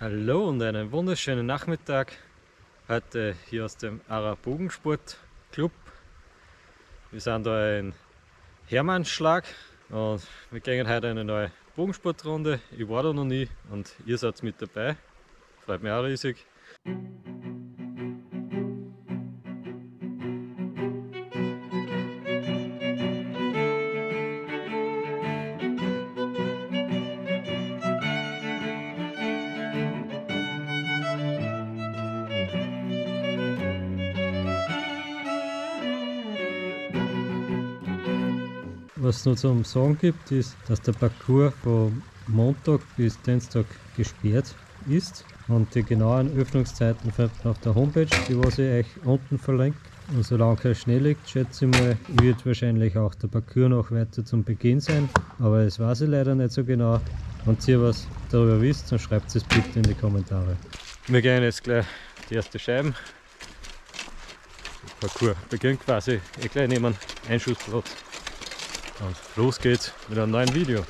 Hallo und einen wunderschönen Nachmittag. Heute hier aus dem Ara Bogensport Club. Wir sind da in Hermannschlag und wir gehen heute eine neue Bogensportrunde. Ich war da noch nie und ihr seid mit dabei. Freut mich auch riesig. Was es noch zum Sagen gibt, ist, dass der Parcours von Montag bis Dienstag gesperrt ist und die genauen Öffnungszeiten findet man auf der Homepage, die was ich euch unten verlinke. Und solange kein Schnee liegt, schätze ich mal, wird wahrscheinlich auch der Parcours noch weiter zum Beginn sein. Aber das weiß ich leider nicht so genau. Und ihr was darüber wisst, dann schreibt es bitte in die Kommentare. Wir gehen jetzt gleich die erste Scheiben. Der Parcours beginnt quasi eh gleich neben Einschussplatz. Und los geht's mit einem neuen Video.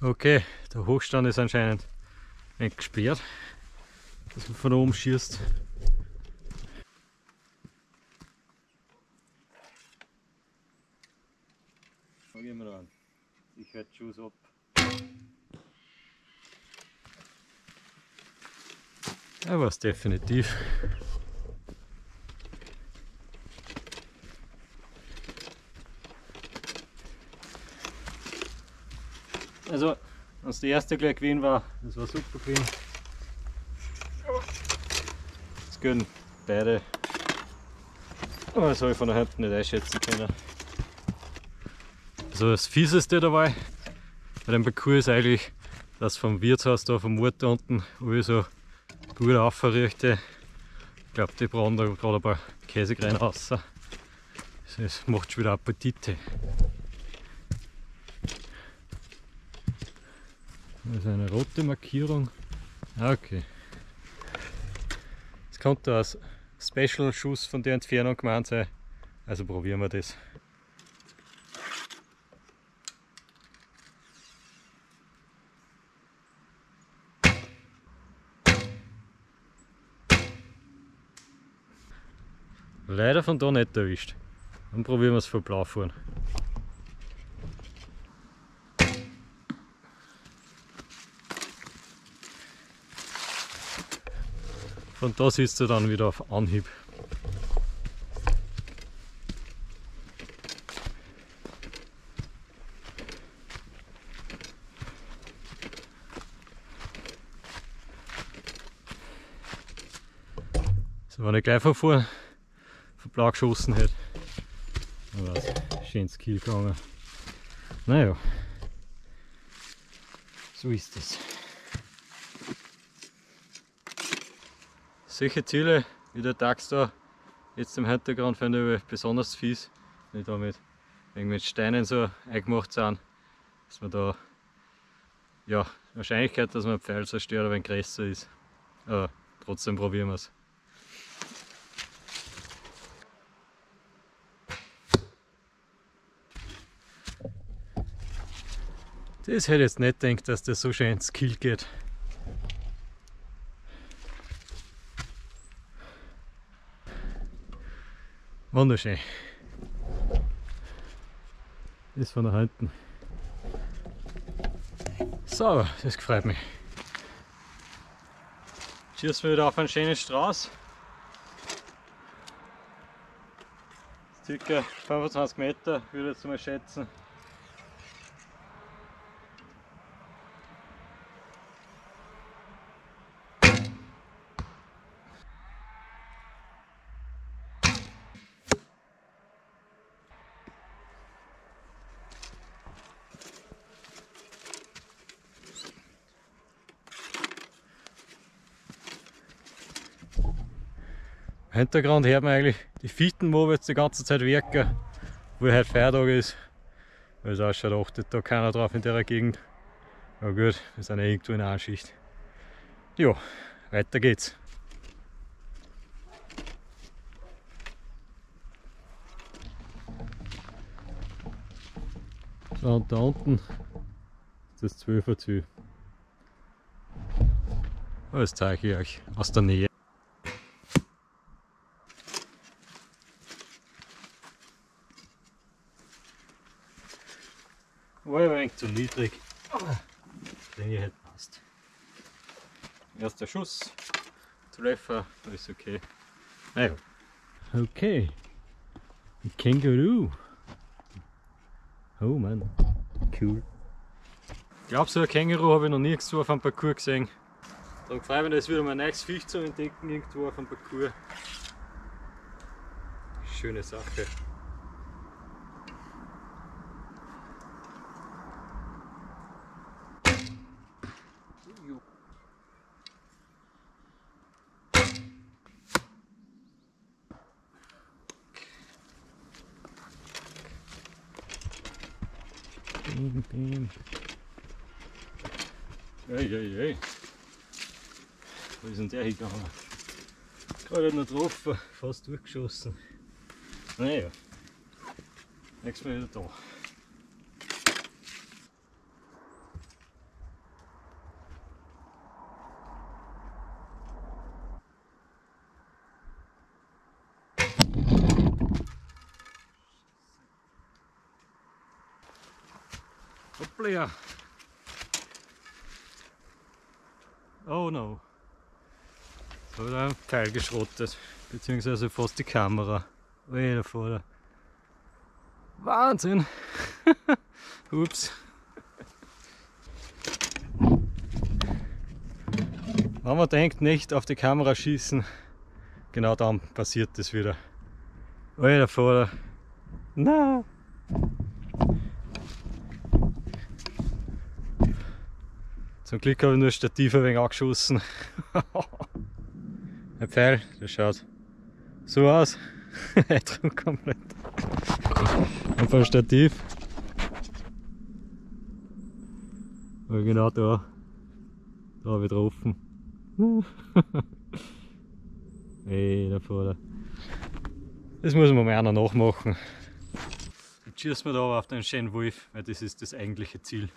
Okay, der Hochstand ist anscheinend nicht gesperrt, dass man von oben schießt. Da gehen wir ran. Ich halte Schuss ab. Ja, war es definitiv. Also, als der erste gleich gewesen war, das war super gewesen. Jetzt gehen beide. Aber das habe ich von der Hand nicht einschätzen können. Also das Fieseste dabei bei dem Parcours ist eigentlich, dass vom Wirtshaus da vom Ort da unten alle so gut aufverrichte. Ich glaube, die brauchen da gerade ein paar Käsekreine raus. Das macht schon wieder Appetite. Das ist eine rote Markierung. Ah, okay. Es könnte als Special-Schuss von der Entfernung gemeint sein. Also probieren wir das. Leider von da nicht erwischt. Dann probieren wir es von blau fahren. Von da siehst du dann wieder auf Anhieb. So, wenn ich gleich von vor, von blau geschossen hätte, dann wäre es schönes Kiel gegangen. Naja, so ist es. Solche Ziele wie der Dachs da jetzt im Hintergrund finde ich besonders fies, wenn da mit, mit Steinen so eingemacht sind, dass man da ja, Wahrscheinlichkeit, dass man ein Pfeil zerstört, ein größer ist. Aber trotzdem probieren wir es. Das hätte ich jetzt nicht gedacht, dass das so schön ins Kill geht. Wunderschön. Das von da hinten. So, das gefreut mich. Cheers wieder auf einen schönen Strauß. Circa 25 Meter würde ich jetzt mal schätzen. Hintergrund hört man eigentlich die Fieten, wo jetzt die ganze Zeit wirken, wo heute Feiertag ist. Weil es ausschaut, achtet da keiner drauf in der Gegend. Aber gut, wir sind ja irgendwo in einer Schicht. Ja, weiter geht's. Und da unten ist das 12er Ziel. Das zeige ich euch aus der Nähe. War ein wenig zu niedrig. Den hier hätte passt. Erster Schuss. Treffer, ist okay. Naja. Okay. Ein Känguru. Oh Mann. Cool. Ich glaube, so ein Känguru habe ich noch nie so auf einem Parcours gesehen. Darum freue ich mich, dass wieder mal ein neues Viech zu entdecken irgendwo auf dem Parcours. Schöne Sache. Bim. Ei, ei, ei. Wo ist denn der hingegangen? Gerade noch getroffen, fast durchgeschossen. Naja, nächstes Mal wieder da. Hoppla! Oh no. Da hat ein Pfeil geschrottet, beziehungsweise fast die Kamera. Ui, da vorne. Wahnsinn! Ups. Wenn man denkt, nicht auf die Kamera schießen, genau dann passiert das wieder. Ui, da vorne. Na! Zum Glück habe ich nur das Stativ ein wenig angeschossen. Ein Pfeil, der schaut so aus. Komplett. Einfach ein Stativ. Und genau da, da habe ich getroffen. Ey, da vorne. Das muss man mal einer nachmachen. Jetzt schießen wir da auf den schönen Wolf, weil das ist das eigentliche Ziel.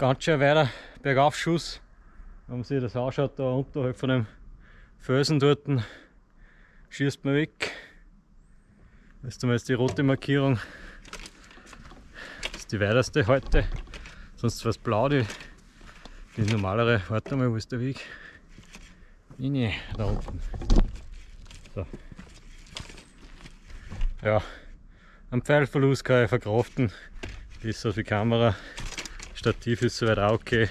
Ganz schön weiter Bergaufschuss. Wenn man sich das anschaut, da unterhalb von dem Felsen dort, schießt man weg. Das ist zumindest die rote Markierung. Das ist die weiteste heute. Sonst was blau, die, die normalere. Warte mal, wo ist der Weg? Nee, da unten. So. Ja, am Pfeilverlust kann ich verkraften. Ist so die Kamera. Stativ ist soweit auch okay.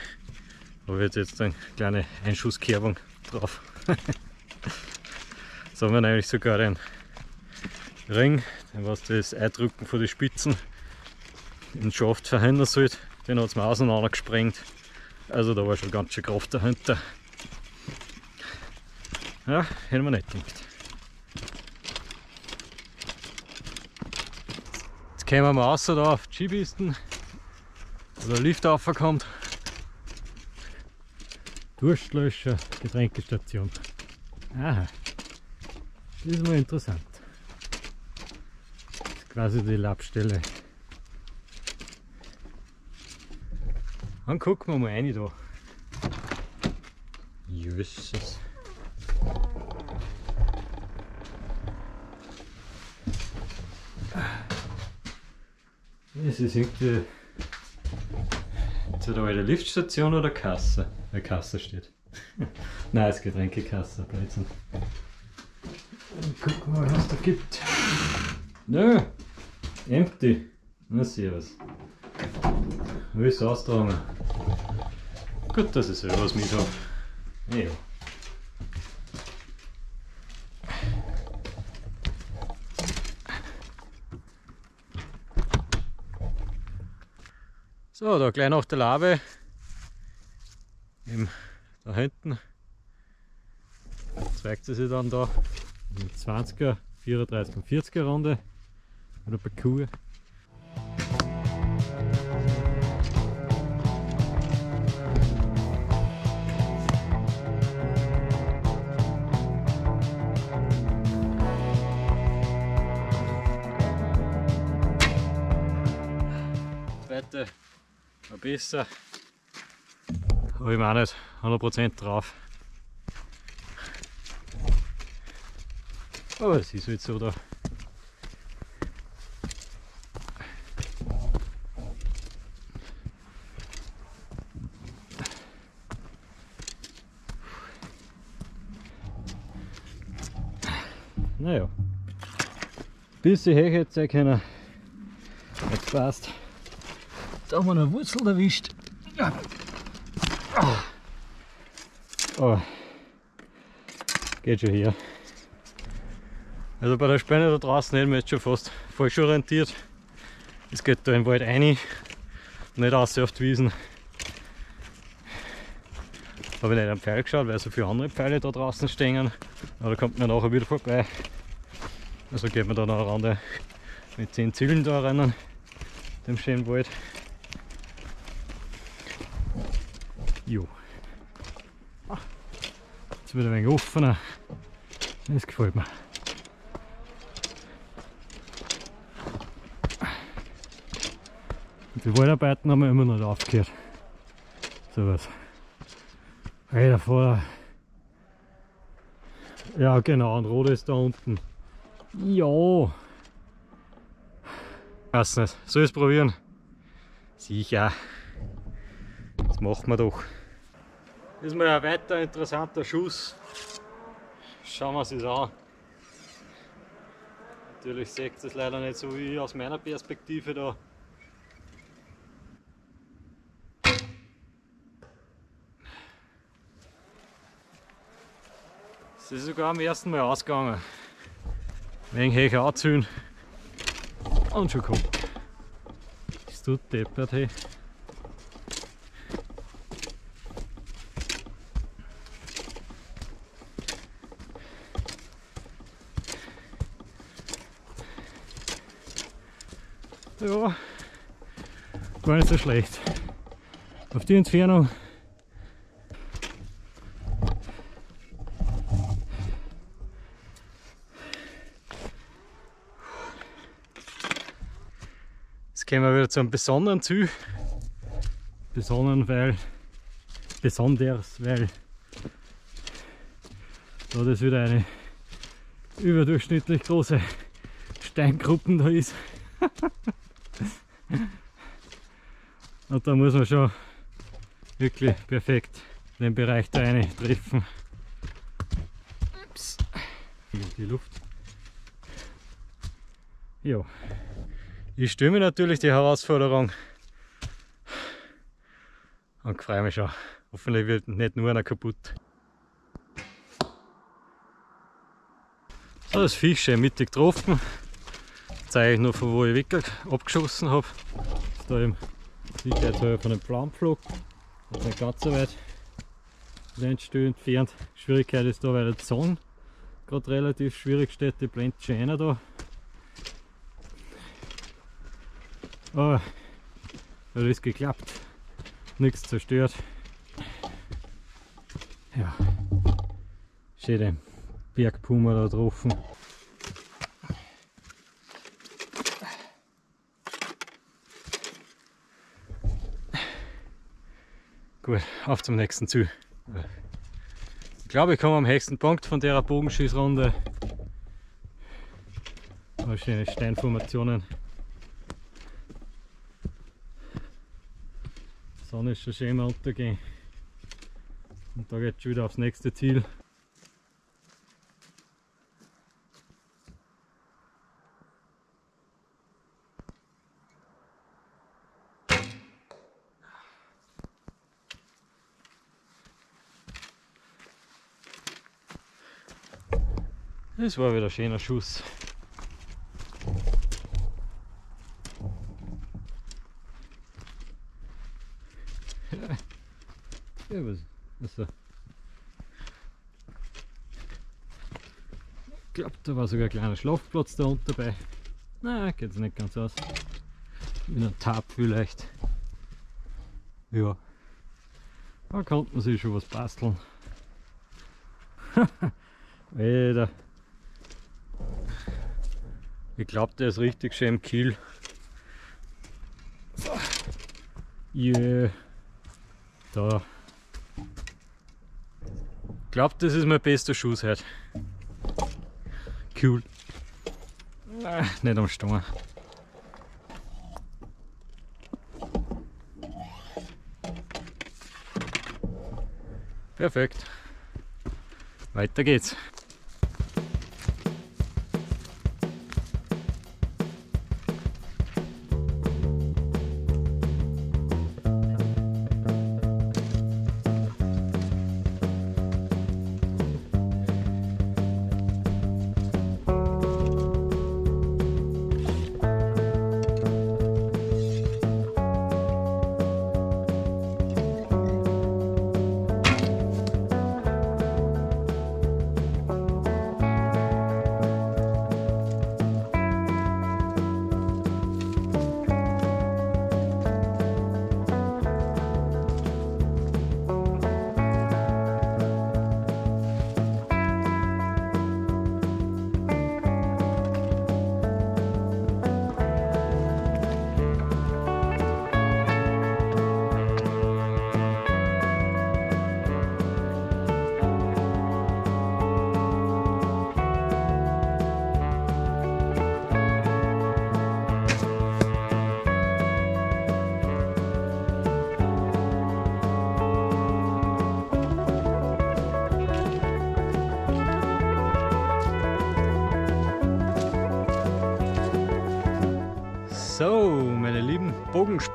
Aber jetzt jetzt eine kleine Einschusskerbung drauf. so haben wir nämlich sogar den Ring, was das Eindrücken von den Spitzen in Schaft verhindern sollte. Den hat es mir auseinander gesprengt. Also da war schon ganz schön Kraft dahinter. Ja, hätten wir nicht gedacht. Jetzt kommen wir raus da auf die Skipisten oder Lift aufkommt. Durstlöscher, Getränkestation. Aha, das ist mal interessant. Das ist quasi die Labstelle. Dann gucken wir mal rein da. Jesus. Das ist irgendwie ist da eine Liftstation oder Kasse? Eine Kasse steht. Nein, es ist Getränkekasse, Blödsinn. Gucken wir mal, was da gibt. Nö, empty. Na, servus. Alles austragen. Gut, dass ich selber was mit habe. Ja. So, da gleich nach der Labe, eben da hinten, zeigt sie sich dann da. In 20er, 34 und 40er Runde. Oder Parcours. Zweite war besser, aber ich auch nicht 100% drauf. Aber es ist halt so da. Naja. Bisschen Heche sein können. Jetzt passt. Da haben wir eine Wurzel erwischt. Oh. Geht schon hier. Also bei der Späne da draußen hätten wir jetzt schon fast falsch orientiert. Es geht da im Wald rein, nicht aus auf die Wiesen. Habe ich nicht am Pfeil geschaut, weil so viele andere Pfeile da draußen stehen. Aber da kommt man nachher wieder vorbei. Also geht man da noch eine Runde mit 10 Zielen da rennen, dem schönen Wald. Jo. Jetzt wird ein wenig offener. Das gefällt mir. Die Waldarbeiten haben wir immer noch aufgehört. So was. Alter, vor. Ja, genau, und rot ist da unten. Ja. Weiß nicht. Soll ich es probieren? Sicher. Das machen wir doch. Das ist mal ein weiter interessanter Schuss. Schauen wir uns das an. Natürlich seht ihr das leider nicht so wie aus meiner Perspektive da. Es ist sogar am ersten Mal ausgegangen. Wegen Hecher anzünden. Und schon kommt. Bist du deppert, hey? Ja, gar nicht so schlecht. Auf die Entfernung Jetzt kommen wir wieder zu einem besonderen Ziel. Besonderen, weil besonders, weil da das wieder eine überdurchschnittlich große Steingruppen da ist. Und da muss man schon wirklich perfekt den Bereich da rein treffen. Ups. Die Luft. Ja. Ich stelle mir natürlich die Herausforderung und freue mich schon. Hoffentlich wird nicht nur einer kaputt. So, das Viech schön mittig getroffen. Zeige ich noch von wo ich weg abgeschossen habe. Da im Sicherheitshalber von einem Planpflug. Ist nicht ganz so weit Blendstuhl entfernt. Schwierigkeit ist da, weil der Sonne gerade relativ schwierig steht. Die blendet schon einer da. Aber hat alles geklappt. Nichts zerstört. Ja. Schöne Bergpuma da getroffen. Gut, auf zum nächsten Ziel. Ich glaube, ich komme am höchsten Punkt von der Bogenschießrunde. Schöne Steinformationen. Die Sonne ist schon schön am Untergehen. Und da geht es schon wieder aufs nächste Ziel. Das war wieder ein schöner Schuss. Ja, was? Also. Ich glaube, da war sogar ein kleiner Schlafplatz da unten dabei. Na, geht's nicht ganz aus. Mit einem Tab vielleicht. Ja. Da konnte man sich schon was basteln. Alter. Ich glaube, der ist richtig schön im Kiel. So. Yeah. Da. Ich glaube, das ist mein bester Schuss heute. Cool. Ah, nicht am Stang. Perfekt. Weiter geht's.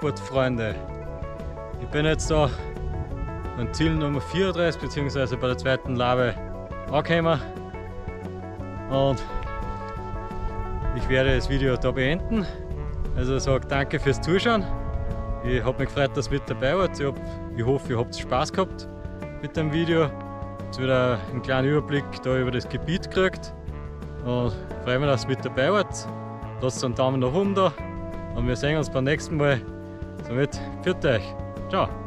Bogensportfreunde, ich bin jetzt da beim Ziel Nummer 34 bzw. bei der zweiten Lave angekommen und ich werde das Video da beenden. Also sage danke fürs Zuschauen. Ich habe mich gefreut, dass ihr mit dabei wart. Ich, hab, ich hoffe, ihr habt Spaß gehabt mit dem Video. Jetzt wieder einen kleinen Überblick da über das Gebiet gekriegt. Und freue mich, dass ihr mit dabei wart. Lasst einen Daumen nach oben da und wir sehen uns beim nächsten Mal. Somit, für euch. Ciao.